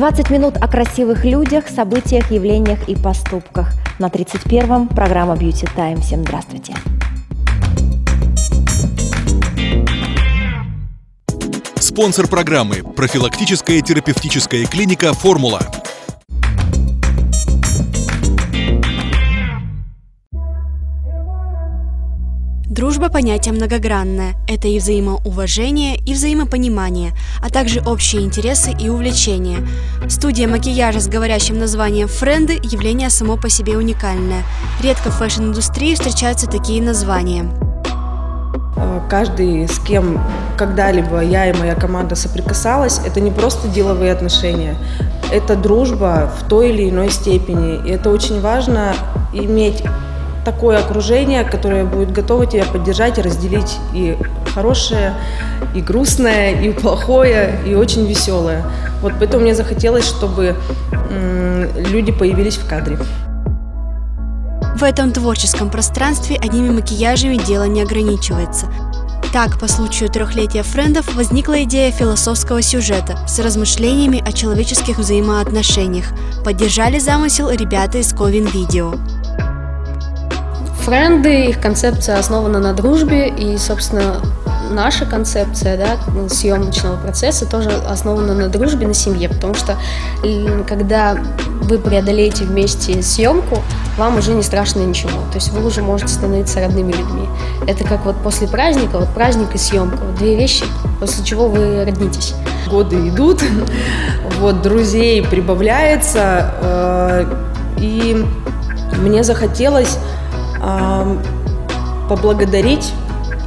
20 минут о красивых людях, событиях, явлениях и поступках. На 31-м программа Beauty Time. Всем здравствуйте. Спонсор программы – профилактическая терапевтическая клиника «Формула». Дружба – понятие многогранное. Это и взаимоуважение, и взаимопонимание, а также общие интересы и увлечения. Студия макияжа с говорящим названием «Френды» – явление само по себе уникальное. Редко в фэшн-индустрии встречаются такие названия. Э, каждый, с кем когда-либо я и моя команда соприкасалась, это не просто деловые отношения, это дружба в той или иной степени. И это очень важно иметь такое окружение, которое будет готово тебя поддержать и разделить и хорошее, и грустное, и плохое, и очень веселое. Вот поэтому мне захотелось, чтобы люди появились в кадре. В этом творческом пространстве одними макияжами дело не ограничивается. Так, по случаю трехлетия френдов возникла идея философского сюжета с размышлениями о человеческих взаимоотношениях. Поддержали замысел ребята из Ковин Видео. Френды, их концепция основана на дружбе, и, собственно, наша концепция да, съемочного процесса тоже основана на дружбе, на семье, потому что когда вы преодолеете вместе съемку, вам уже не страшно ничего. То есть вы уже можете становиться родными людьми. Это как вот после праздника, вот праздник и съемка. Вот две вещи, после чего вы роднитесь. Годы идут, вот друзей прибавляется, э, и мне захотелось поблагодарить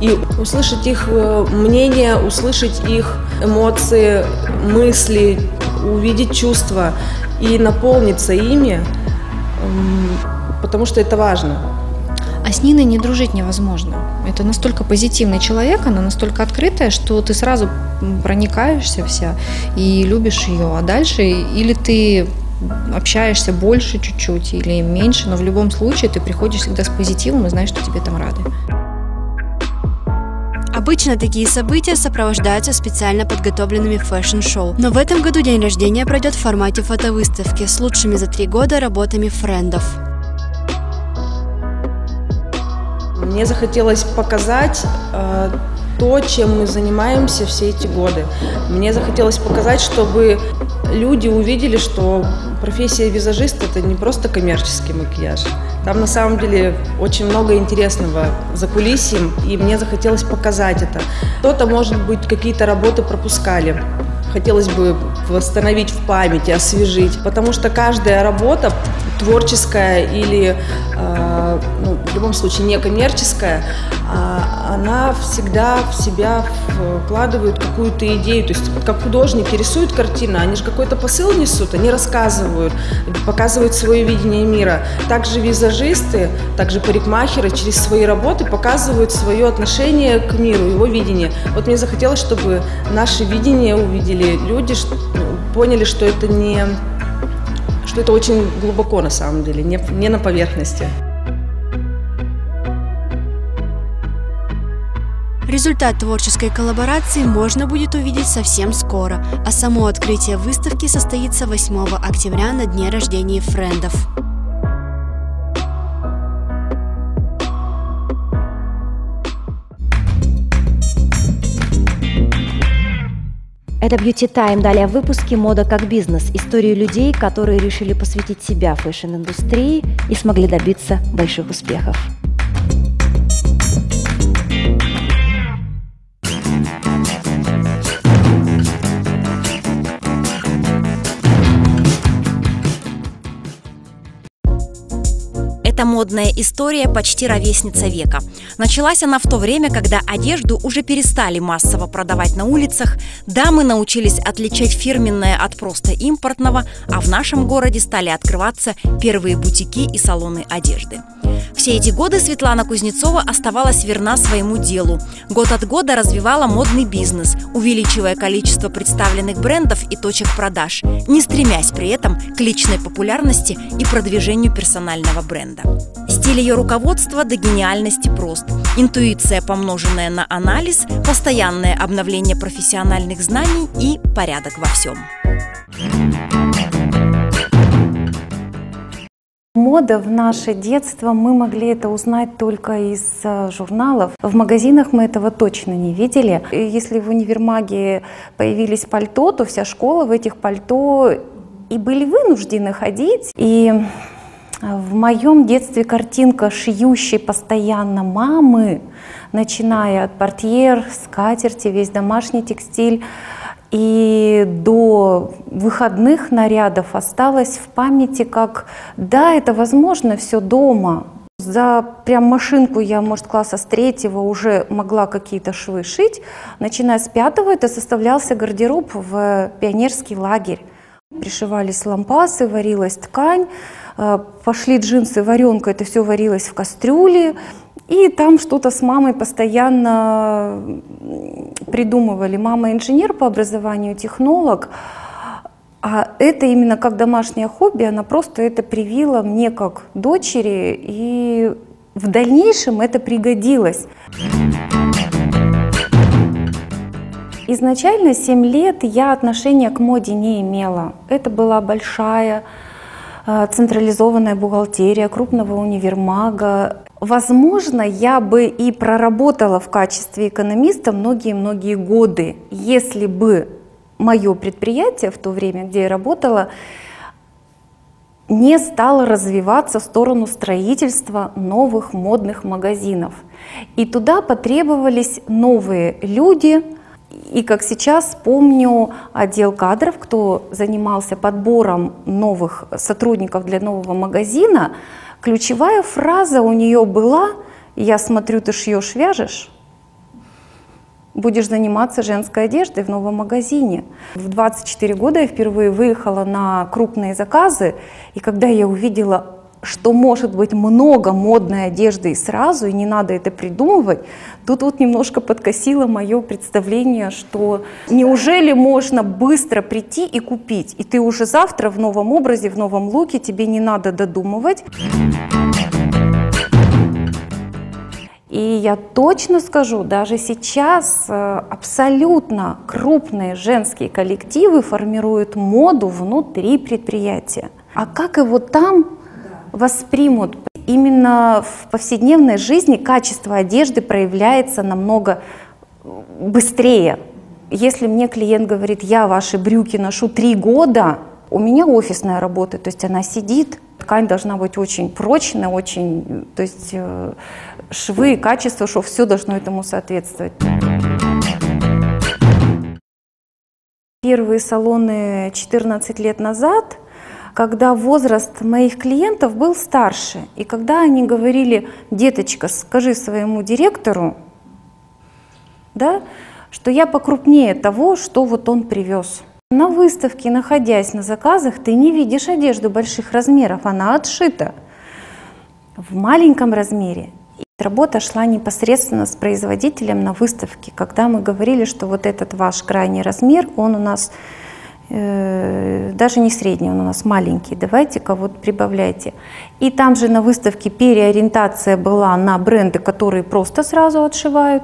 и услышать их э, мнение, услышать их эмоции, мысли, увидеть чувства и наполниться ими, потому что это важно. А с Ниной не дружить невозможно. Это настолько позитивный человек, она настолько открытая, что ты сразу проникаешься вся и любишь ее. А дальше или ты общаешься больше чуть-чуть или меньше, но в любом случае ты приходишь всегда с позитивом и знаешь, что тебе там рады. Обычно такие события сопровождаются специально подготовленными фэшн-шоу. Но в этом году день рождения пройдет в формате фотовыставки с лучшими за три года работами френдов. Мне захотелось показать э, то, чем мы занимаемся все эти годы. Мне захотелось показать, чтобы люди увидели, что профессия визажиста – это не просто коммерческий макияж. Там на самом деле очень много интересного за кулисьем, и мне захотелось показать это. Кто-то, может быть, какие-то работы пропускали. Хотелось бы восстановить в памяти, освежить, потому что каждая работа творческая или, э, ну, в любом случае, некоммерческая, а она всегда в себя вкладывает какую-то идею. То есть, как художники рисуют картину, они же какой-то посыл несут, они рассказывают, показывают свое видение мира. Также визажисты, также парикмахеры через свои работы показывают свое отношение к миру, его видение. Вот мне захотелось, чтобы наше видение увидели люди, поняли, что это не что это очень глубоко на самом деле, не, не на поверхности. Результат творческой коллаборации можно будет увидеть совсем скоро, а само открытие выставки состоится 8 октября на дне рождения френдов. Это Beauty Time. Далее в выпуске «Мода как бизнес». Историю людей, которые решили посвятить себя фэшн-индустрии и смогли добиться больших успехов. Эта модная история почти ровесница века. Началась она в то время, когда одежду уже перестали массово продавать на улицах, дамы научились отличать фирменное от просто импортного, а в нашем городе стали открываться первые бутики и салоны одежды. Все эти годы Светлана Кузнецова оставалась верна своему делу. Год от года развивала модный бизнес, увеличивая количество представленных брендов и точек продаж, не стремясь при этом к личной популярности и продвижению персонального бренда бренда. Стиль ее руководства до гениальности прост. Интуиция, помноженная на анализ, постоянное обновление профессиональных знаний и порядок во всем. Мода в наше детство, мы могли это узнать только из э, журналов. В магазинах мы этого точно не видели. Если в универмаге появились пальто, то вся школа в этих пальто и были вынуждены ходить. И в моем детстве картинка шьющей постоянно мамы, начиная от портьер, скатерти, весь домашний текстиль, и до выходных нарядов осталось в памяти как «да, это возможно, все дома». За прям машинку я, может, класса с третьего уже могла какие-то швы шить. Начиная с пятого это составлялся гардероб в пионерский лагерь. Пришивались лампасы, варилась ткань, пошли джинсы, варенка, это все варилось в кастрюле. И там что-то с мамой постоянно придумывали. Мама инженер по образованию, технолог. А это именно как домашнее хобби, она просто это привила мне как дочери, и в дальнейшем это пригодилось. Изначально 7 лет я отношения к моде не имела. Это была большая э, централизованная бухгалтерия крупного универмага. Возможно, я бы и проработала в качестве экономиста многие-многие годы, если бы мое предприятие в то время, где я работала, не стало развиваться в сторону строительства новых модных магазинов. И туда потребовались новые люди. И как сейчас помню отдел кадров, кто занимался подбором новых сотрудников для нового магазина, Ключевая фраза у нее была «Я смотрю, ты шьешь, вяжешь» будешь заниматься женской одеждой в новом магазине. В 24 года я впервые выехала на крупные заказы, и когда я увидела что может быть много модной одежды сразу, и не надо это придумывать, тут вот немножко подкосило мое представление, что неужели можно быстро прийти и купить, и ты уже завтра в новом образе, в новом луке, тебе не надо додумывать. И я точно скажу, даже сейчас э, абсолютно крупные женские коллективы формируют моду внутри предприятия. А как его там воспримут. Именно в повседневной жизни качество одежды проявляется намного быстрее. Если мне клиент говорит, я ваши брюки ношу три года, у меня офисная работа, то есть она сидит, ткань должна быть очень прочная, очень, то есть э, швы, качество шов, все должно этому соответствовать. Первые салоны 14 лет назад – когда возраст моих клиентов был старше. И когда они говорили, деточка, скажи своему директору, да, что я покрупнее того, что вот он привез. На выставке, находясь на заказах, ты не видишь одежду больших размеров, она отшита в маленьком размере. И работа шла непосредственно с производителем на выставке, когда мы говорили, что вот этот ваш крайний размер, он у нас даже не средний, он у нас маленький, давайте-ка вот прибавляйте. И там же на выставке переориентация была на бренды, которые просто сразу отшивают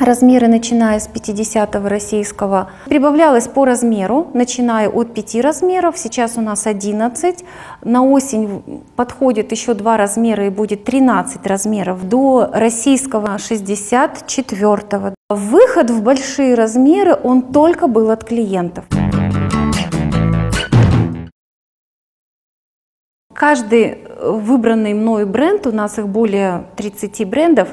размеры, начиная с 50-го российского. Прибавлялось по размеру, начиная от 5 размеров, сейчас у нас 11. На осень подходит еще два размера и будет 13 размеров до российского 64 -го. Выход в большие размеры, он только был от клиентов. Каждый э, выбранный мной бренд, у нас их более 30 брендов,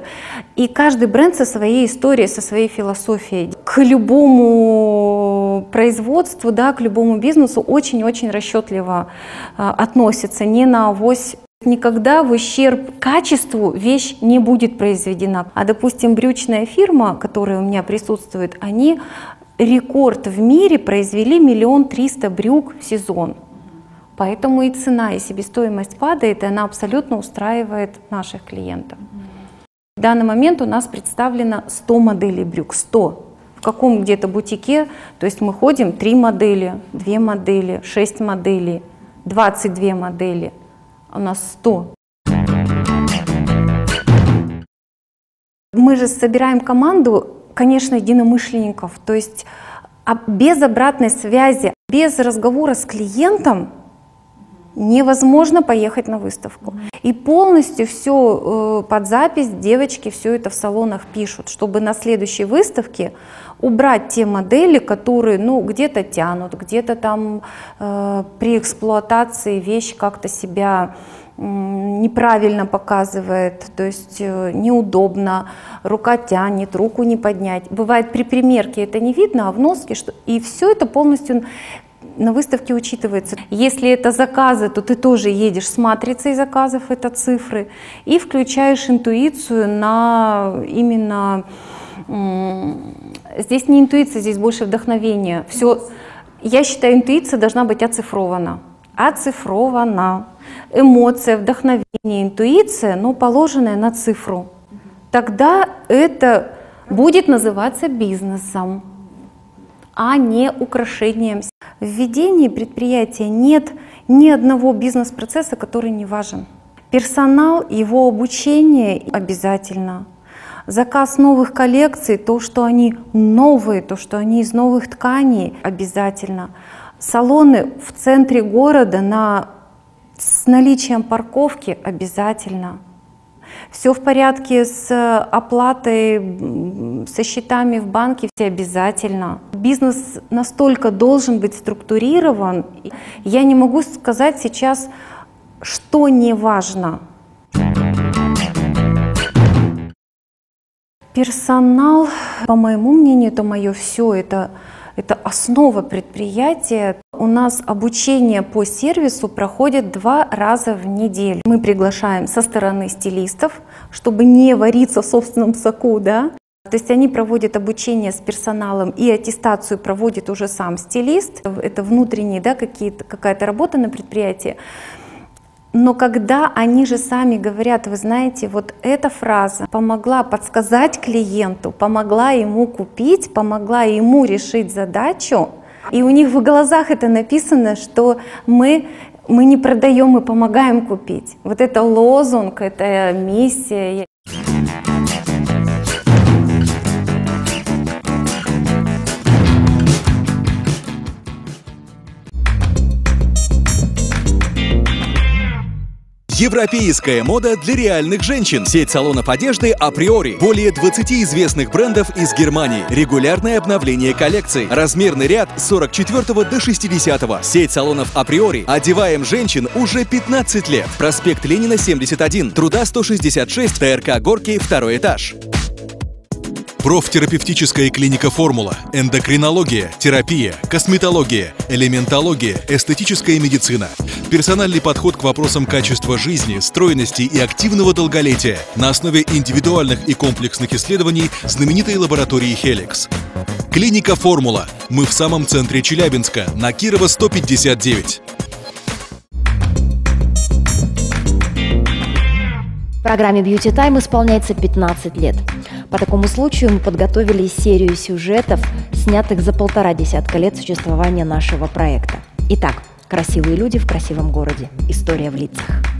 и каждый бренд со своей историей, со своей философией. К любому производству, да, к любому бизнесу очень-очень расчетливо э, относятся, не на авось Никогда в ущерб качеству вещь не будет произведена. А, допустим, брючная фирма, которая у меня присутствует, они рекорд в мире произвели миллион триста брюк в сезон. Поэтому и цена, и себестоимость падает, и она абсолютно устраивает наших клиентов. В данный момент у нас представлено 100 моделей брюк, 100. В каком где-то бутике, то есть мы ходим 3 модели, 2 модели, 6 моделей, 22 модели, у нас 100. Мы же собираем команду, конечно, единомышленников, то есть а без обратной связи, без разговора с клиентом невозможно поехать на выставку. И полностью все э, под запись девочки все это в салонах пишут, чтобы на следующей выставке убрать те модели, которые ну, где-то тянут, где-то там э, при эксплуатации вещь как-то себя неправильно показывает, то есть э, неудобно, рука тянет, руку не поднять. Бывает при примерке это не видно, а в носке, что... и все это полностью на выставке учитывается. Если это заказы, то ты тоже едешь с матрицей заказов, это цифры, и включаешь интуицию на именно... Здесь не интуиция, здесь больше вдохновение. Все, я считаю, интуиция должна быть оцифрована. Оцифрована. Эмоция, вдохновение, интуиция, но положенная на цифру. Тогда это будет называться бизнесом а не украшением. В ведении предприятия нет ни одного бизнес-процесса, который не важен. Персонал, его обучение обязательно. Заказ новых коллекций, то, что они новые, то, что они из новых тканей, обязательно. Салоны в центре города на, с наличием парковки обязательно. Все в порядке с оплатой, со счетами в банке, все обязательно. Бизнес настолько должен быть структурирован. Я не могу сказать сейчас, что не важно. Персонал, по моему мнению, это мое все, это это основа предприятия. У нас обучение по сервису проходит два раза в неделю. Мы приглашаем со стороны стилистов, чтобы не вариться в собственном соку, да, то есть они проводят обучение с персоналом и аттестацию проводит уже сам стилист. Это внутренние, да, какая-то работа на предприятии. Но когда они же сами говорят, вы знаете, вот эта фраза помогла подсказать клиенту, помогла ему купить, помогла ему решить задачу, и у них в глазах это написано, что мы мы не продаем, мы помогаем купить. Вот это лозунг, это миссия. Европейская мода для реальных женщин. Сеть салонов одежды априори. Более 20 известных брендов из Германии. Регулярное обновление коллекции. Размерный ряд с 44 до 60. Сеть салонов априори. Одеваем женщин уже 15 лет. Проспект Ленина, 71. Труда 166. ТРК Горки, второй этаж. Профтерапевтическая клиника «Формула», эндокринология, терапия, косметология, элементология, эстетическая медицина. Персональный подход к вопросам качества жизни, стройности и активного долголетия на основе индивидуальных и комплексных исследований знаменитой лаборатории «Хеликс». Клиника «Формула». Мы в самом центре Челябинска, на Кирова 159. Программе Beauty Time исполняется 15 лет. По такому случаю мы подготовили серию сюжетов, снятых за полтора десятка лет существования нашего проекта. Итак, красивые люди в красивом городе. История в лицах.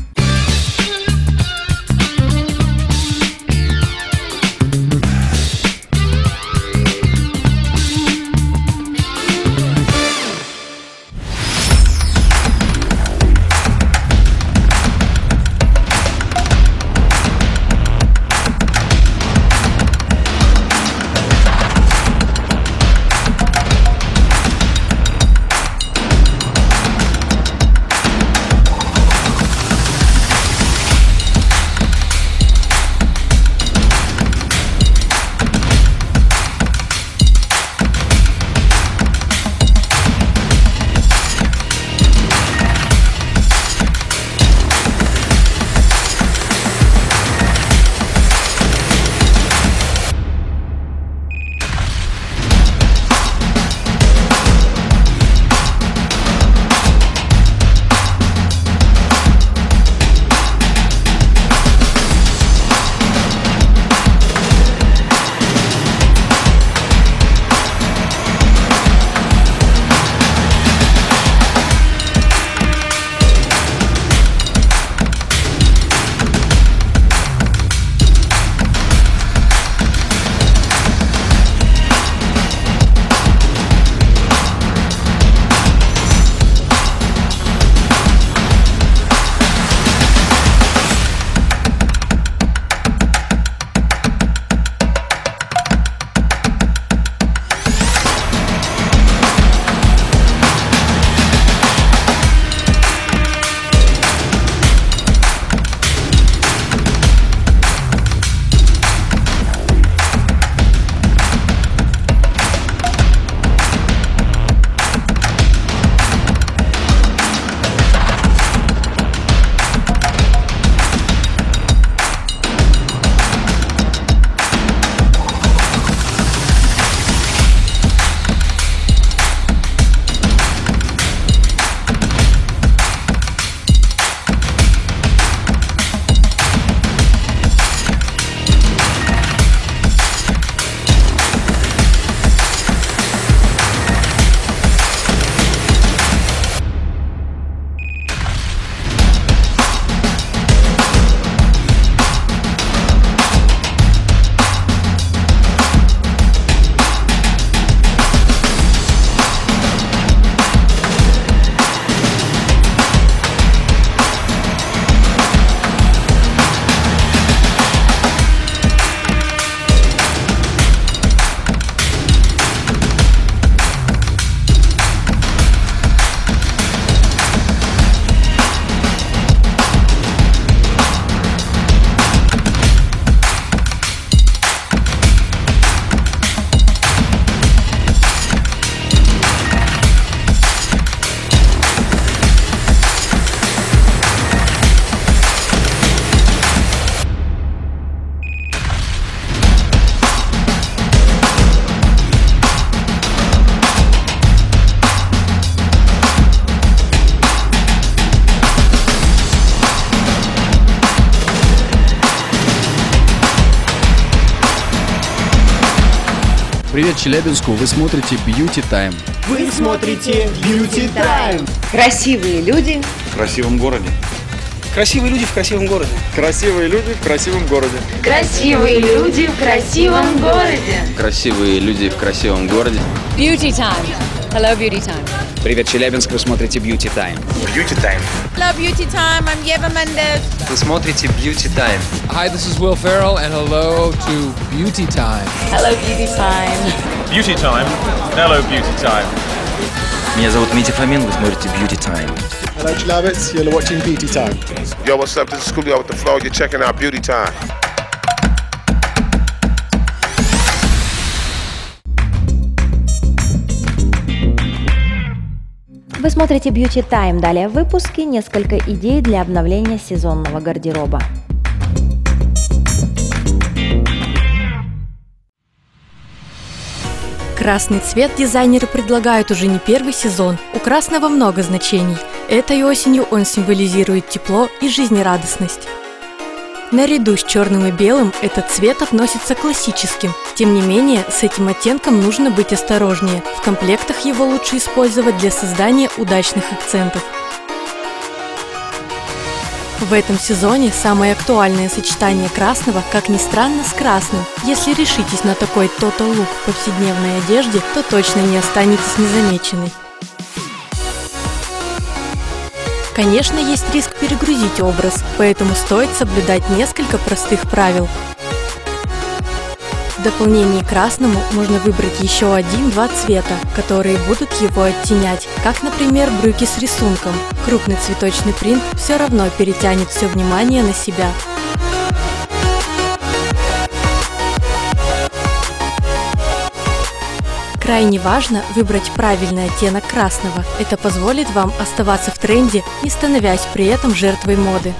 Челябинску, вы смотрите Beauty Time. Вы смотрите Beauty Time. Красивые люди в красивом городе. Красивые люди в красивом городе. Красивые люди в красивом городе. Красивые люди в красивом городе. Красивые люди в красивом городе. Beauty Time. Hello, Beauty Time. Привет, Челябинск, вы смотрите Beauty Time. Beauty Time. Hello, Beauty Time. I'm Eva Mendes. Вы смотрите Beauty Time. Hi, this is Will Ferrell, and hello to Beauty Time. Hello, Beauty Time. Beauty Time. Hello, Beauty Time. Меня зовут Митя Фомин, вы смотрите Beauty Time. Hello, Chlabitz, you're watching Beauty Time. Yo, what's up? This is Coolio with the Flow. You're checking out Beauty Time. Вы смотрите Beauty Time. Далее в выпуске несколько идей для обновления сезонного гардероба. Красный цвет дизайнеры предлагают уже не первый сезон. У красного много значений. Этой осенью он символизирует тепло и жизнерадостность. Наряду с черным и белым этот цвет относится классическим. Тем не менее, с этим оттенком нужно быть осторожнее. В комплектах его лучше использовать для создания удачных акцентов. В этом сезоне самое актуальное сочетание красного, как ни странно, с красным. Если решитесь на такой тото лук в повседневной одежде, то точно не останетесь незамеченной. Конечно, есть риск перегрузить образ, поэтому стоит соблюдать несколько простых правил. В дополнение к красному можно выбрать еще один-два цвета, которые будут его оттенять, как, например, брюки с рисунком. Крупный цветочный принт все равно перетянет все внимание на себя. Крайне важно выбрать правильный оттенок красного. Это позволит вам оставаться в тренде, не становясь при этом жертвой моды.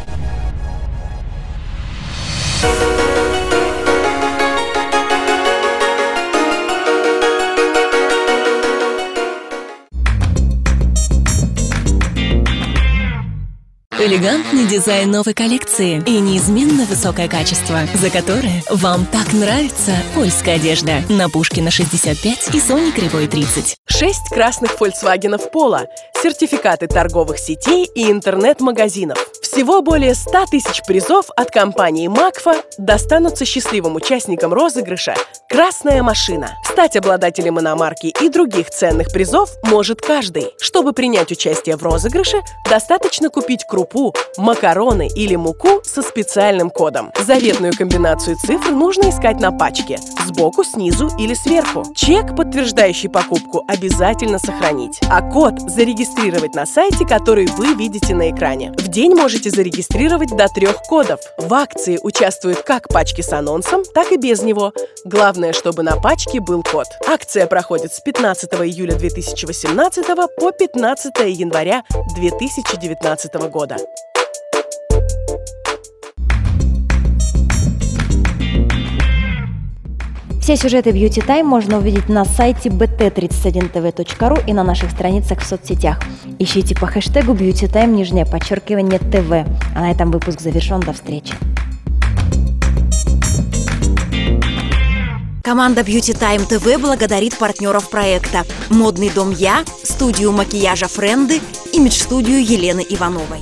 Элегантный дизайн новой коллекции и неизменно высокое качество, за которое вам так нравится польская одежда. На Пушкина 65 и Сони Кривой 30. Шесть красных Фольксвагенов Пола, сертификаты торговых сетей и интернет-магазинов. Всего более 100 тысяч призов от компании Макфа достанутся счастливым участникам розыгрыша «Красная машина». Стать обладателем иномарки и других ценных призов может каждый. Чтобы принять участие в розыгрыше, достаточно купить крупу, макароны или муку со специальным кодом. Заветную комбинацию цифр нужно искать на пачке – сбоку, снизу или сверху. Чек, подтверждающий покупку, обязательно сохранить, а код зарегистрировать на сайте, который вы видите на экране. В день можете зарегистрировать до трех кодов. В акции участвуют как пачки с анонсом, так и без него. Главное, чтобы на пачке был код. Акция проходит с 15 июля 2018 по 15 января 2019 года. Все сюжеты Beauty Time можно увидеть на сайте bt31tv.ru и на наших страницах в соцсетях. Ищите по хэштегу Beauty Time, нижнее подчеркивание ТВ. А на этом выпуск завершен. До встречи. Команда Beauty Time TV благодарит партнеров проекта «Модный дом Я», студию макияжа «Френды», имидж-студию Елены Ивановой.